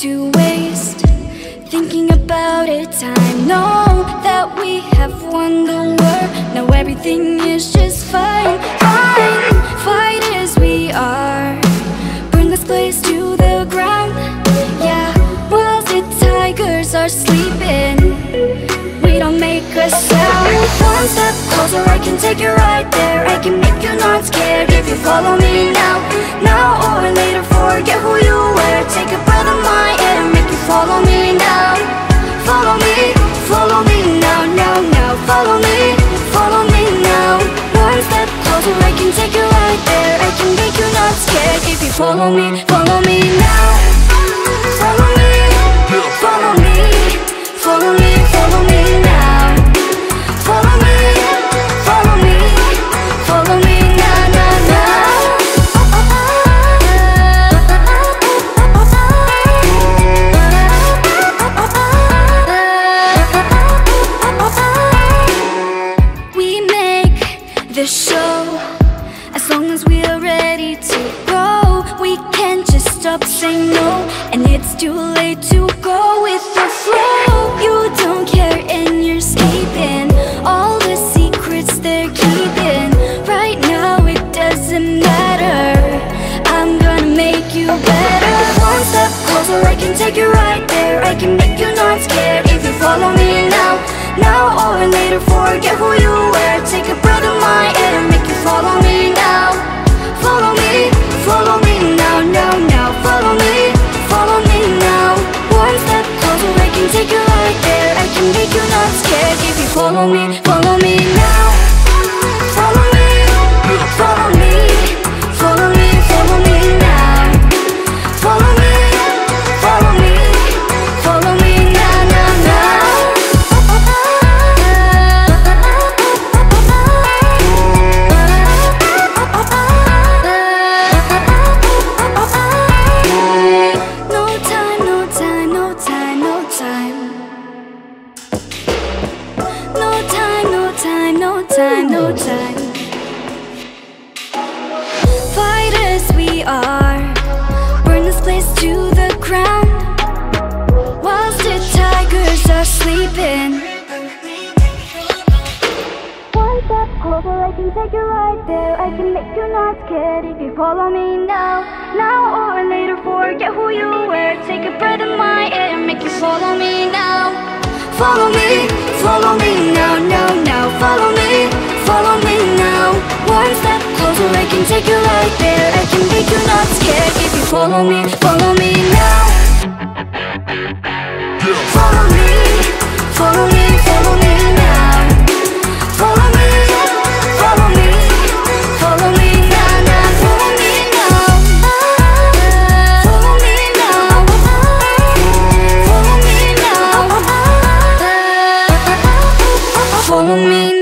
to waste. Thinking about it, I know that we have won the war. Now everything is just fine, fine Fight as we are. Burn this place to the ground. Yeah, while the tigers are sleeping We don't make a sound. One step closer, I can take you right there. I can make you not scared if you follow me Now follow me, follow me now Follow me, follow me, follow me, follow me now Follow me, follow me, follow me now, now, now. We make the show as long as we stop saying no, and it's too late to go with the flow. You don't care and you're escaping all the secrets they're keeping. Right now it doesn't matter. I'm gonna make you better. One step closer, I can take you right there. I can make you not scared if you follow me now. Now or later, forget who you were. Follow me, follow me now. Time, no time, no time. Fight as we are, burn this place to the ground. Whilst the tigers are sleeping. One step closer, I can take you right there. I can make you not scared if you follow me now. Now or later, forget who you were. Take a breath in my air, make you follow me now. Follow me, follow me can take you right there I can make you not scared If you follow me, follow me now Follow me, follow me, follow me now Follow me, follow me, follow me now, now Follow me now, follow me now Follow me now, follow me now